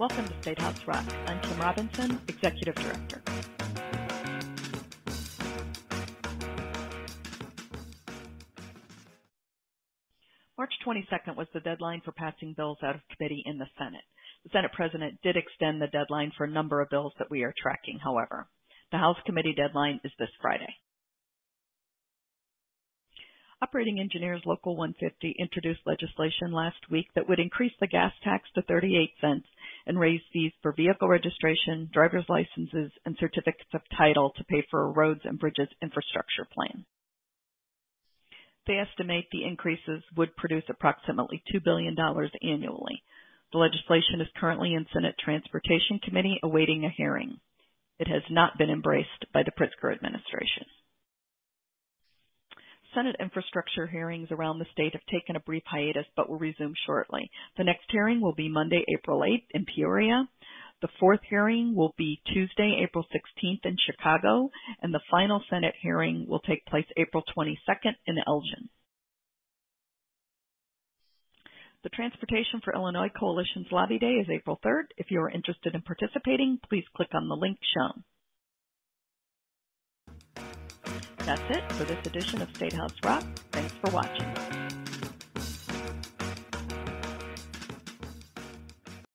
Welcome to State House Rock. I'm Kim Robinson, Executive Director. March 22nd was the deadline for passing bills out of committee in the Senate. The Senate President did extend the deadline for a number of bills that we are tracking, however. The House committee deadline is this Friday. Operating Engineers Local 150 introduced legislation last week that would increase the gas tax to 38 cents and raise fees for vehicle registration, driver's licenses, and certificates of title to pay for a roads and bridges infrastructure plan. They estimate the increases would produce approximately $2 billion annually. The legislation is currently in Senate Transportation Committee awaiting a hearing. It has not been embraced by the Pritzker administration. Senate infrastructure hearings around the state have taken a brief hiatus but will resume shortly. The next hearing will be Monday, April 8th in Peoria. The fourth hearing will be Tuesday, April 16th in Chicago, and the final Senate hearing will take place April 22nd in Elgin. The Transportation for Illinois Coalition's Lobby Day is April 3rd. If you are interested in participating, please click on the link shown. That's it for this edition of State House Rock. Thanks for watching.